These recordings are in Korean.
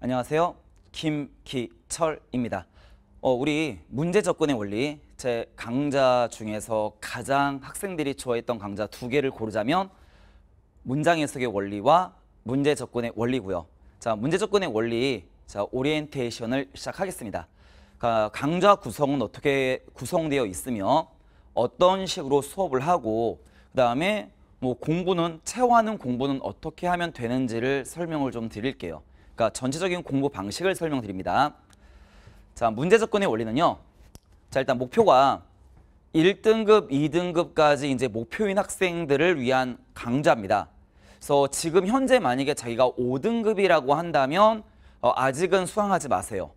안녕하세요. 김기철입니다. 어, 우리 문제 접근의 원리 제 강좌 중에서 가장 학생들이 좋아했던 강좌 두 개를 고르자면 문장 해석의 원리와 문제 접근의 원리고요. 자, 문제 접근의 원리 자, 오리엔테이션을 시작하겠습니다. 가- 강좌 구성은 어떻게 구성되어 있으며 어떤 식으로 수업을 하고 그다음에 뭐 공부는 체화하는 공부는 어떻게 하면 되는지를 설명을 좀 드릴게요. 그러니까 전체적인 공부 방식을 설명드립니다. 자, 문제 접근의 원리는요. 자, 일단 목표가 1등급, 2등급까지 이제 목표인 학생들을 위한 강좌입니다. 그래서 지금 현재 만약에 자기가 5등급이라고 한다면 어, 아직은 수강하지 마세요.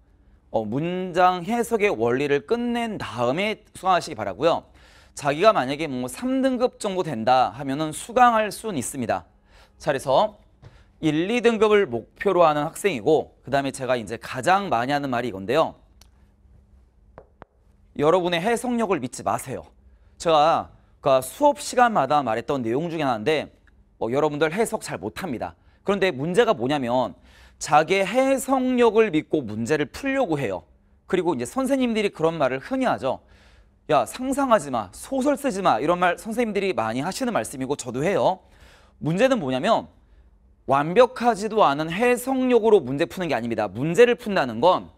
어, 문장 해석의 원리를 끝낸 다음에 수강하시기 바라고요. 자기가 만약에 뭐 3등급 정도 된다 하면은 수강할 수는 있습니다. 자, 그래서 1, 2등급을 목표로 하는 학생이고 그 다음에 제가 이제 가장 많이 하는 말이 이건데요. 여러분의 해석력을 믿지 마세요. 제가 그 수업 시간마다 말했던 내용 중에 하나인데 뭐 여러분들 해석 잘 못합니다. 그런데 문제가 뭐냐면 자기의 해석력을 믿고 문제를 풀려고 해요. 그리고 이제 선생님들이 그런 말을 흔히 하죠. 야 상상하지 마, 소설 쓰지 마 이런 말 선생님들이 많이 하시는 말씀이고 저도 해요. 문제는 뭐냐면 완벽하지도 않은 해석력으로 문제 푸는 게 아닙니다. 문제를 푼다는 건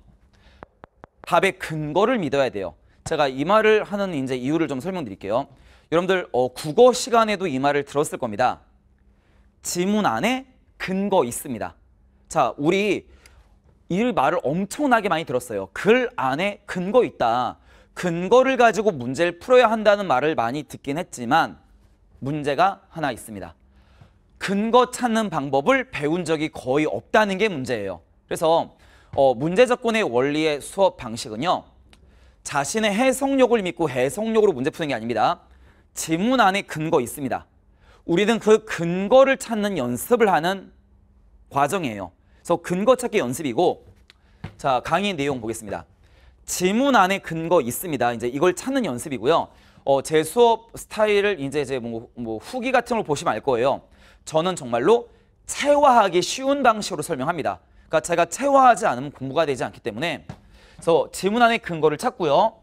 답의 근거를 믿어야 돼요. 제가 이 말을 하는 이제 이유를 좀 설명드릴게요. 여러분들 어, 국어 시간에도 이 말을 들었을 겁니다. 지문 안에 근거 있습니다. 자, 우리 이 말을 엄청나게 많이 들었어요. 글 안에 근거 있다. 근거를 가지고 문제를 풀어야 한다는 말을 많이 듣긴 했지만 문제가 하나 있습니다. 근거 찾는 방법을 배운 적이 거의 없다는 게 문제예요. 그래서 어, 문제 접근의 원리의 수업 방식은요. 자신의 해석력을 믿고 해석력으로 문제 푸는 게 아닙니다. 지문 안에 근거 있습니다. 우리는 그 근거를 찾는 연습을 하는 과정이에요. 그래서 근거 찾기 연습이고 자, 강의 내용 보겠습니다. 지문 안에 근거 있습니다. 이제 이걸 찾는 연습이고요. 어, 제 수업 스타일을 이제 이제 뭐, 뭐 후기 같은 걸 보시면 알 거예요. 저는 정말로 체화하기 쉬운 방식으로 설명합니다. 그러니까 제가 체화하지 않으면 공부가 되지 않기 때문에 그래서 지문 안에 근거를 찾고요.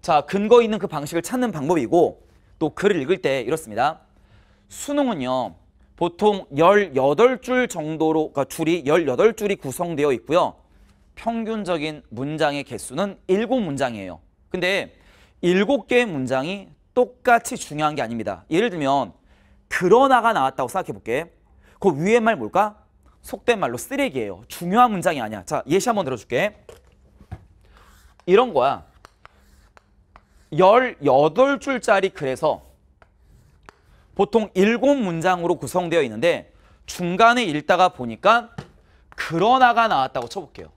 자, 근거 있는 그 방식을 찾는 방법이고 또 글을 읽을 때 이렇습니다. 수능은요. 보통 18줄 정도로 그러니까 줄이 18줄이 구성되어 있고요. 평균적인 문장의 개수는 7문장이에요. 근데 7개의 문장이 똑같이 중요한 게 아닙니다. 예를 들면 그러나가 나왔다고 생각해 볼게. 그 위에 말 뭘까? 속된 말로 쓰레기예요. 중요한 문장이 아니야. 자, 예시 한번 들어줄게. 이런 거야. 18줄짜리 글에서 보통 7문장으로 구성되어 있는데 중간에 읽다가 보니까 그러나가 나왔다고 쳐볼게요.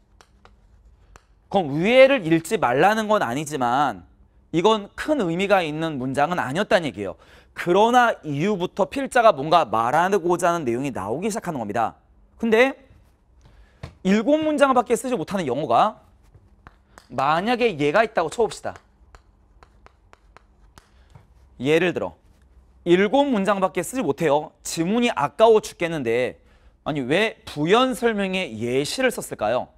그럼 위에를 읽지 말라는 건 아니지만 이건 큰 의미가 있는 문장은 아니었다는 얘기예요. 그러나 이후부터 필자가 뭔가 말하고자 하는 내용이 나오기 시작하는 겁니다. 근데 일곱 문장밖에 쓰지 못하는 영어가 만약에 얘가 있다고 쳐봅시다. 예를 들어 일곱 문장밖에 쓰지 못해요. 지문이 아까워 죽겠는데 아니 왜 부연 설명에 예시를 썼을까요?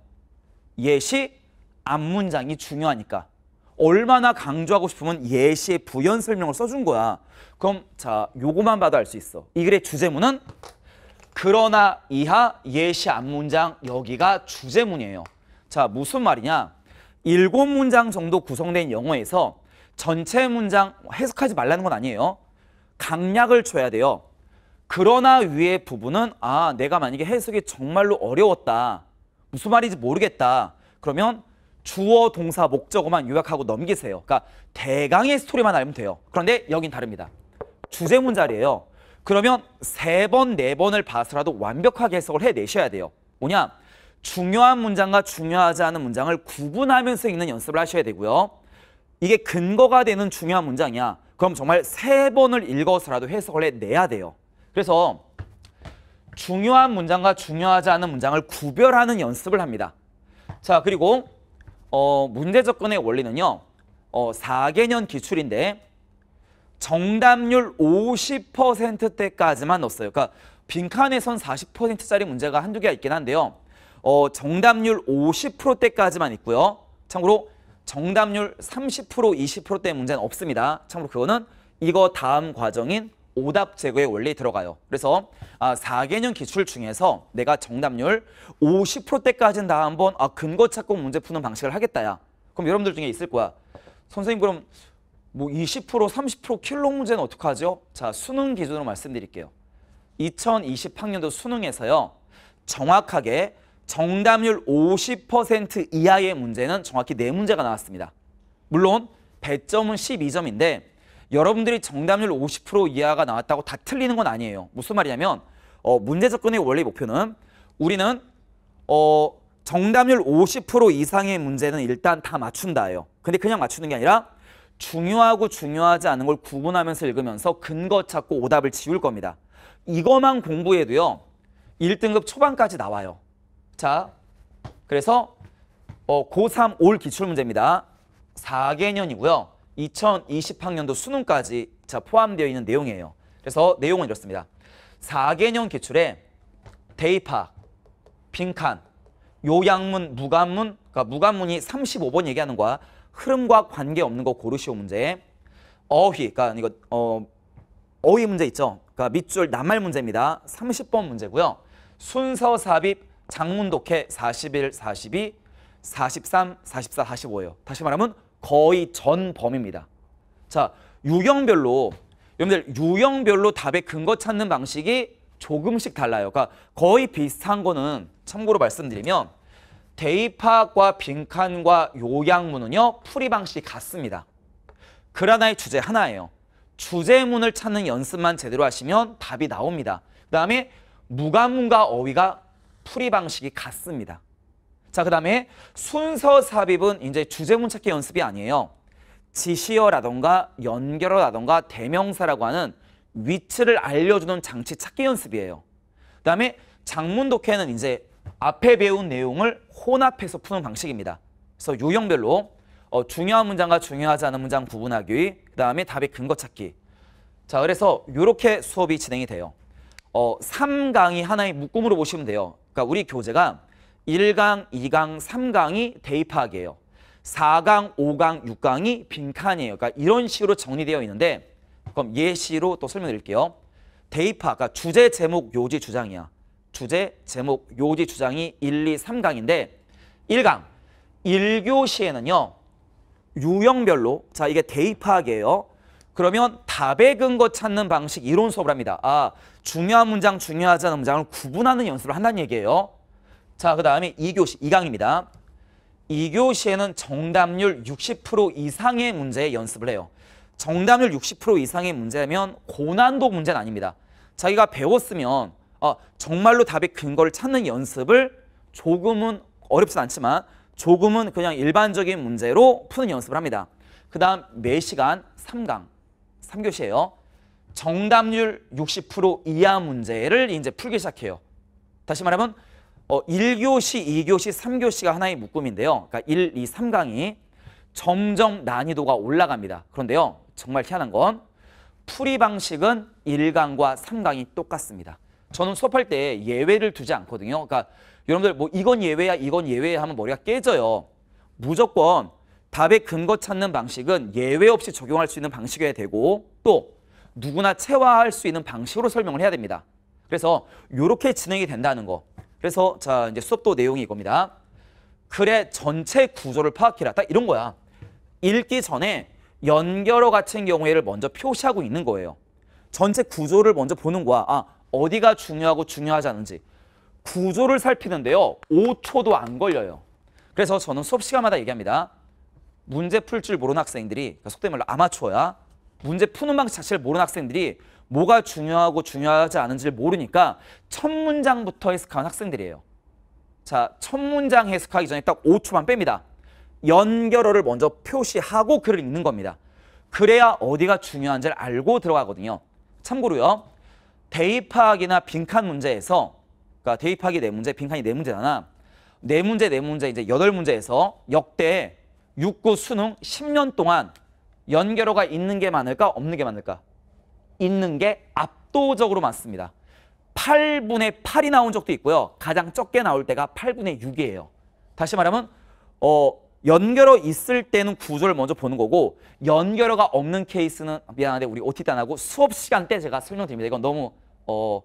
예시 앞문장이 중요하니까 얼마나 강조하고 싶으면 예시의 부연 설명을 써준 거야. 그럼 자 요거만 봐도 알 수 있어. 이 글의 주제문은 그러나 이하 예시 앞 문장 여기가 주제문이에요. 자 무슨 말이냐? 일곱 문장 정도 구성된 영어에서 전체 문장 해석하지 말라는 건 아니에요. 강약을 줘야 돼요. 그러나 위의 부분은 아 내가 만약에 해석이 정말로 어려웠다. 무슨 말인지 모르겠다. 그러면 주어, 동사, 목적어만 요약하고 넘기세요. 그러니까 대강의 스토리만 알면 돼요. 그런데 여긴 다릅니다. 주제문 자리예요. 그러면 세 번, 네 번을 봐서라도 완벽하게 해석을 해내셔야 돼요. 뭐냐? 중요한 문장과 중요하지 않은 문장을 구분하면서 읽는 연습을 하셔야 되고요. 이게 근거가 되는 중요한 문장이야. 그럼 정말 세 번을 읽어서라도 해석을 해내야 돼요. 그래서 중요한 문장과 중요하지 않은 문장을 구별하는 연습을 합니다. 자, 그리고 어, 문제 접근의 원리는요. 어, 4개년 기출인데 정답률 50%대까지만 넣었어요. 그러니까 빈칸에선 40%짜리 문제가 한두 개가 있긴 한데요. 어, 정답률 50%대까지만 있고요. 참고로 정답률 30% 20%대 문제는 없습니다. 참고로 그거는 이거 다음 과정인 오답 제거의 원리 들어가요. 그래서 아, 4개년 기출 중에서 내가 정답률 50%대까지는 다 한번 아, 근거 찾고 문제 푸는 방식을 하겠다야. 그럼 여러분들 중에 있을 거야. 선생님 그럼 뭐 20% 30% 킬로 문제는 어떡하죠? 자 수능 기준으로 말씀드릴게요. 2020학년도 수능에서요. 정확하게 정답률 50% 이하의 문제는 정확히 네 문제가 나왔습니다. 물론 배점은 12점인데 여러분들이 정답률 50% 이하가 나왔다고 다 틀리는 건 아니에요. 무슨 말이냐면 어, 문제 접근의 원리 목표는 우리는 어, 정답률 50% 이상의 문제는 일단 다 맞춘다예요. 근데 그냥 맞추는 게 아니라 중요하고 중요하지 않은 걸 구분하면서 읽으면서 근거 찾고 오답을 지울 겁니다. 이것만 공부해도요. 1등급 초반까지 나와요. 자, 그래서 어, 고3 올 기출문제입니다. 4개년이고요. 2020학년도 수능까지 자 포함되어 있는 내용이에요. 그래서 내용은 이렇습니다. 4개년 기출에 대입학, 빈칸, 요양문, 무관문, 그러니까 무관문이 35번 얘기하는 거야. 흐름과 관계없는 거 고르시오 문제. 어휘, 그러니까 이거 어, 어휘 문제 있죠. 그러니까 밑줄 낱말 문제입니다. 30번 문제고요. 순서 삽입, 장문 독해 41, 42, 43, 44, 45예요. 다시 말하면 거의 전 범위입니다. 자, 유형별로 여러분들 유형별로 답의 근거 찾는 방식이 조금씩 달라요. 그러니까 거의 비슷한 거는 참고로 말씀드리면 대입학과 빈칸과 요양문은요. 풀이 방식이 같습니다. 글 하나의 주제 하나예요. 주제문을 찾는 연습만 제대로 하시면 답이 나옵니다. 그 다음에 무관문과 어휘가 풀이 방식이 같습니다. 자, 그 다음에 순서 삽입은 이제 주제문 찾기 연습이 아니에요. 지시어라던가 연결어라던가 대명사라고 하는 위치를 알려주는 장치 찾기 연습이에요. 그 다음에 장문 독해는 이제 앞에 배운 내용을 혼합해서 푸는 방식입니다. 그래서 유형별로 어, 중요한 문장과 중요하지 않은 문장 구분하기, 그 다음에 답의 근거 찾기. 자, 그래서 이렇게 수업이 진행이 돼요. 어, 3강이 하나의 묶음으로 보시면 돼요. 그러니까 우리 교재가 1강, 2강, 3강이 대입학이에요. 4강, 5강, 6강이 빈칸이에요. 그러니까 이런 식으로 정리되어 있는데 그럼 예시로 또 설명드릴게요. 대입학, 그러니까 주제, 제목, 요지, 주장이야. 주제, 제목, 요지, 주장이 1, 2, 3강인데 1강, 1교시에는요. 유형별로 자 이게 대입학이에요. 그러면 답의 근거 찾는 방식 이론 수업을 합니다. 아 중요한 문장, 중요하지 않은 문장을 구분하는 연습을 한다는 얘기예요. 자, 그 다음에 2교시, 2강입니다. 2교시에는 정답률 60% 이상의 문제 연습을 해요. 정답률 60% 이상의 문제면 고난도 문제는 아닙니다. 자기가 배웠으면 어, 정말로 답의 근거를 찾는 연습을 조금은 어렵진 않지만 조금은 그냥 일반적인 문제로 푸는 연습을 합니다. 그 다음 매시간 3강, 3교시예요. 정답률 60% 이하 문제를 이제 풀기 시작해요. 다시 말하면 어, 1교시, 2교시, 3교시가 하나의 묶음인데요. 그러니까 1, 2, 3강이 점점 난이도가 올라갑니다. 그런데요. 정말 희한한 건 풀이 방식은 1강과 3강이 똑같습니다. 저는 수업할 때 예외를 두지 않거든요. 그러니까 여러분들 뭐 이건 예외야, 이건 예외야 하면 머리가 깨져요. 무조건 답의 근거 찾는 방식은 예외 없이 적용할 수 있는 방식이어야 되고 또 누구나 체화할 수 있는 방식으로 설명을 해야 됩니다. 그래서 이렇게 진행이 된다는 거. 그래서 자 이제 수업도 내용이 이겁니다. 글의 전체 구조를 파악해라. 딱 이런 거야. 읽기 전에 연결어 같은 경우에를 먼저 표시하고 있는 거예요. 전체 구조를 먼저 보는 거야. 아 어디가 중요하고 중요하지 않은지. 구조를 살피는데요. 5초도 안 걸려요. 그래서 저는 수업 시간마다 얘기합니다. 문제 풀 줄 모르는 학생들이 그러니까 속된 말로 아마추어야. 문제 푸는 방식 자체를 모르는 학생들이 뭐가 중요하고 중요하지 않은지를 모르니까 첫 문장부터 해석하는 학생들이에요. 자, 첫 문장 해석하기 전에 딱 5초만 뺍니다. 연결어를 먼저 표시하고 글을 읽는 겁니다. 그래야 어디가 중요한지를 알고 들어가거든요. 참고로요. 대입학이나 빈칸 문제에서 그러니까 대입학이 네 문제, 빈칸이 네 문제잖아. 네 문제, 네 문제, 이제 여덟 문제에서 역대 6구 수능 10년 동안 연결어가 있는 게 많을까 없는 게 많을까? 있는 게 압도적으로 많습니다. 8분의 8이 나온 적도 있고요. 가장 적게 나올 때가 8분의 6이에요. 다시 말하면 어, 연결어 있을 때는 구조를 먼저 보는 거고 연결어가 없는 케이스는 미안한데 우리 OT 단하고 수업 시간 때 제가 설명드립니다. 이건 너무 어,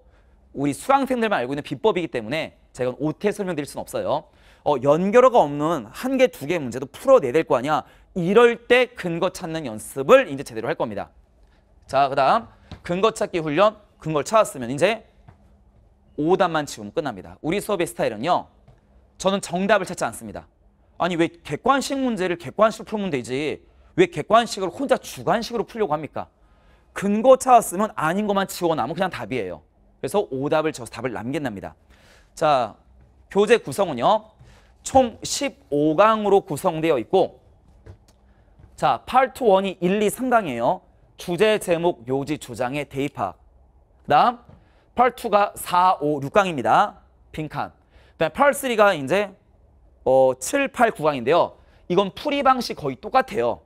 우리 수강생들만 알고 있는 비법이기 때문에 제가 OT에 설명드릴 수는 없어요. 어, 연결어가 없는 한 개, 두 개 문제도 풀어내야 될 거 아니야. 이럴 때 근거 찾는 연습을 이제 제대로 할 겁니다. 자, 그 다음 근거 찾기 훈련, 근거를 찾았으면 이제 오답만 지우면 끝납니다. 우리 수업의 스타일은요. 저는 정답을 찾지 않습니다. 아니 왜 객관식 문제를 객관식으로 풀면 되지 왜 객관식을 혼자 주관식으로 풀려고 합니까? 근거 찾았으면 아닌 것만 지워놔면 그냥 답이에요. 그래서 오답을 적어서 답을 남긴답니다. 자, 교재 구성은요. 총 15강으로 구성되어 있고 자, 파트 1이 1, 2, 3강이에요. 주제, 제목, 요지, 주장의 대의 파악. 그 다음 파트 2가 4, 5, 6강입니다. 빈칸. 그 다음에 파트 3가 이제 어, 7, 8, 9강인데요. 이건 풀이 방식 거의 똑같아요.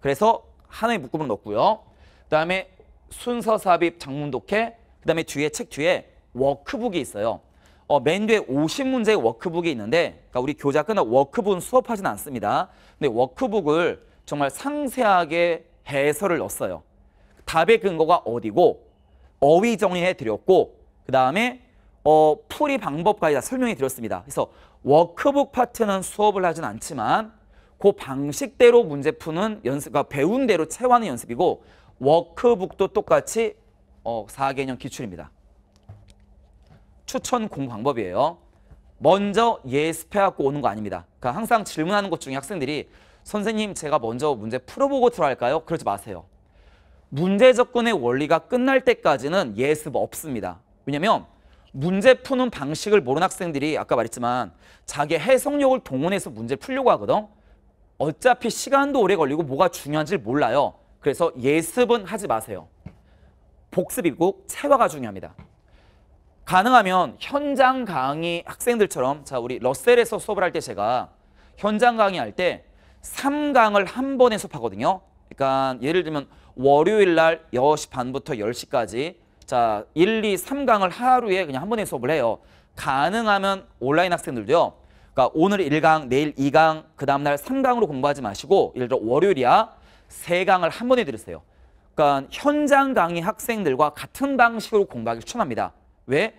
그래서 하나의 묶음을 넣고요. 그 다음에 순서 삽입 장문 독해 그 다음에 뒤에 책 뒤에 워크북이 있어요. 어, 맨 뒤에 50문제의 워크북이 있는데 그러니까 우리 교재 끝나고 워크북은 수업하진 않습니다. 근데 워크북을 정말 상세하게 해설을 넣었어요. 답의 근거가 어디고 어휘 정리해 드렸고 그 다음에 어, 풀이 방법까지 다 설명해 드렸습니다. 그래서 워크북 파트는 수업을 하진 않지만 그 방식대로 문제 푸는 연습, 그러니까 배운 대로 체화하는 연습이고 워크북도 똑같이 어, 4개년 기출입니다. 추천 공부 방법이에요. 먼저 예습해갖고 오는 거 아닙니다. 그러니까 항상 질문하는 것 중에 학생들이 선생님 제가 먼저 문제 풀어보고 들어갈까요? 그러지 마세요. 문제 접근의 원리가 끝날 때까지는 예습 없습니다. 왜냐면 문제 푸는 방식을 모르는 학생들이 아까 말했지만 자기 해석력을 동원해서 문제 풀려고 하거든. 어차피 시간도 오래 걸리고 뭐가 중요한지 몰라요. 그래서 예습은 하지 마세요. 복습이고 체화가 중요합니다. 가능하면 현장 강의 학생들처럼 자 우리 러셀에서 수업을 할 때 제가 현장 강의 할 때 3강을 한 번에 수업하거든요. 그러니까 예를 들면 월요일 날 6시 반부터 10시까지 자 1, 2, 3강을 하루에 그냥 한 번에 수업을 해요. 가능하면 온라인 학생들도요. 그러니까 오늘 1강, 내일 2강, 그 다음날 3강으로 공부하지 마시고 예를 들어 월요일이야 3강을 한 번에 들으세요. 그러니까 현장 강의 학생들과 같은 방식으로 공부하기 추천합니다. 왜?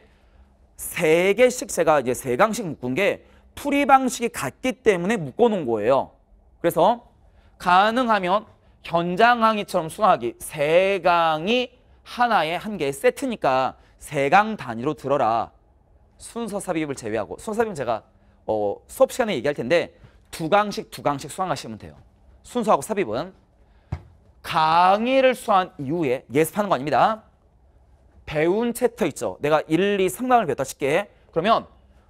세 개씩 제가 이제 세 강씩 묶은 게 풀이 방식이 같기 때문에 묶어놓은 거예요. 그래서 가능하면 현장 강의처럼 수강하기 세 강이 하나의 한 개의 세트니까 세 강 단위로 들어라. 순서 삽입을 제외하고 순서 삽입은 제가 어, 수업 시간에 얘기할 텐데 두 강씩 두 강씩 수강하시면 돼요. 순서하고 삽입은 강의를 수한 이후에 예습하는 거 아닙니다. 배운 챕터 있죠. 내가 1, 2, 3강을 배웠다 칠게. 그러면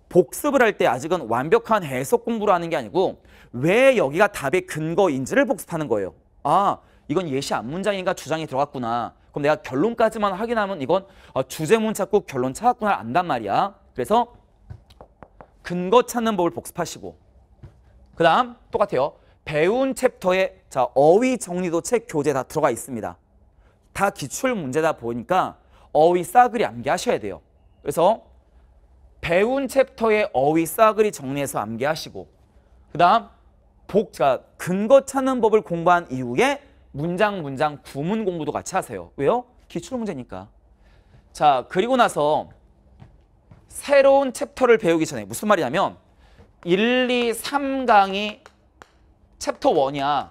복습을 할 때 아직은 완벽한 해석 공부를 하는 게 아니고 왜 여기가 답의 근거인지를 복습하는 거예요. 아, 이건 예시 앞문장인가 주장이 들어갔구나. 그럼 내가 결론까지만 확인하면 이건 어, 주제문 찾고 결론 찾았구나 안단 말이야. 그래서 근거 찾는 법을 복습하시고 그 다음 똑같아요. 배운 챕터에 자 어휘 정리도 책 교재 다 들어가 있습니다. 다 기출 문제다 보니까 어휘 싸그리 암기하셔야 돼요. 그래서 배운 챕터의 어휘 싸그리 정리해서 암기하시고 그 다음 복, 자, 근거 찾는 법을 공부한 이후에 문장 문장 구문 공부도 같이 하세요. 왜요? 기출 문제니까. 자 그리고 나서 새로운 챕터를 배우기 전에 무슨 말이냐면 1, 2, 3강이 챕터 1이야.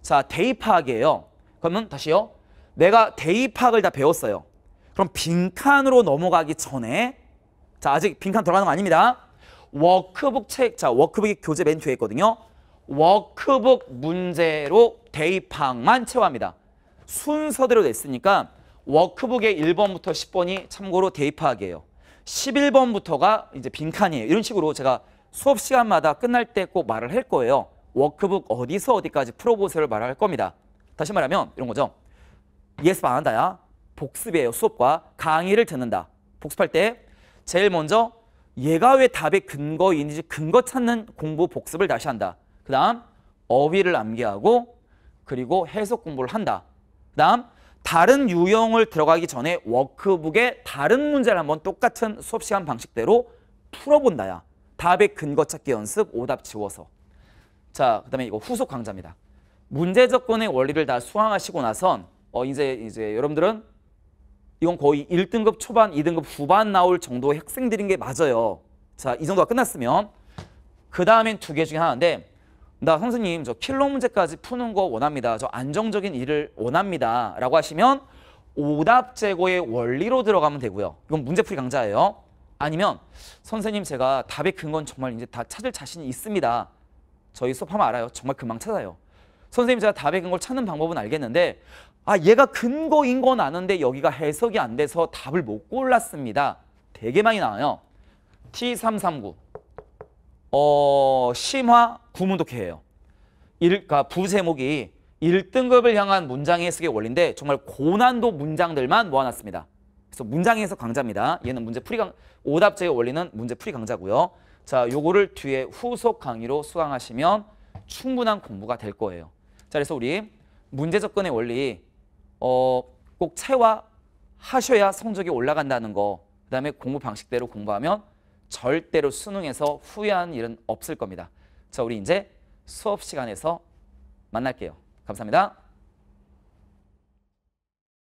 자 대의 파악이에요. 그러면 다시요. 내가 대의 파악을 다 배웠어요. 그럼 빈칸으로 넘어가기 전에 자 아직 빈칸 들어가는 거 아닙니다. 워크북 책, 자 워크북이 교재 맨 뒤에 있거든요. 워크북 문제로 대의 파악만 체화합니다. 순서대로 냈으니까 워크북의 1번부터 10번이 참고로 대입학이에요. 11번부터가 이제 빈칸이에요. 이런 식으로 제가 수업 시간마다 끝날 때 꼭 말을 할 거예요. 워크북 어디서 어디까지 풀어보세요를 말할 겁니다. 다시 말하면 이런 거죠. 예습 안 한다야. 복습이에요. 수업과 강의를 듣는다. 복습할 때 제일 먼저 얘가 왜 답의 근거인지 근거 찾는 공부 복습을 다시 한다. 그 다음 어휘를 암기하고 그리고 해석 공부를 한다. 그 다음 다른 유형을 들어가기 전에 워크북에 다른 문제를 한번 똑같은 수업 시간 방식대로 풀어본다야. 답의 근거 찾기 연습 오답 지워서. 자, 그 다음에 이거 후속 강좌입니다. 문제 접근의 원리를 다 수강하시고 나선 어 이제 이제 여러분들은 이건 거의 1등급 초반, 2등급 후반 나올 정도의 학생들인 게 맞아요. 자, 이 정도가 끝났으면 그 다음엔 두 개 중에 하나인데 나 선생님 저 킬러 문제까지 푸는 거 원합니다. 저 안정적인 일을 원합니다. 라고 하시면 오답 제거의 원리로 들어가면 되고요. 이건 문제풀이 강좌예요. 아니면 선생님 제가 답의 근거는 정말 이제 다 찾을 자신이 있습니다. 저희 수업하면 알아요. 정말 금방 찾아요. 선생님 제가 답의 근거를 찾는 방법은 알겠는데 아 얘가 근거인 건 아는데 여기가 해석이 안 돼서 답을 못 골랐습니다. 되게 많이 나와요. T339 어, 심화 구문독해예요. 일, 그러니까 부제목이 1등급을 향한 문장 해석의 원리인데 정말 고난도 문장들만 모아놨습니다. 그래서 문장 해석 강좌입니다. 얘는 문제 풀이 강 오답제의 원리는 문제 풀이 강좌고요. 자, 요거를 뒤에 후속 강의로 수강하시면 충분한 공부가 될 거예요. 자, 그래서 우리 문제 접근의 원리 어, 꼭 체화 하셔야 성적이 올라간다는 거. 그다음에 공부 방식대로 공부하면 절대로 수능에서 후회하는 일은 없을 겁니다. 자, 우리 이제 수업 시간에서 만날게요. 감사합니다.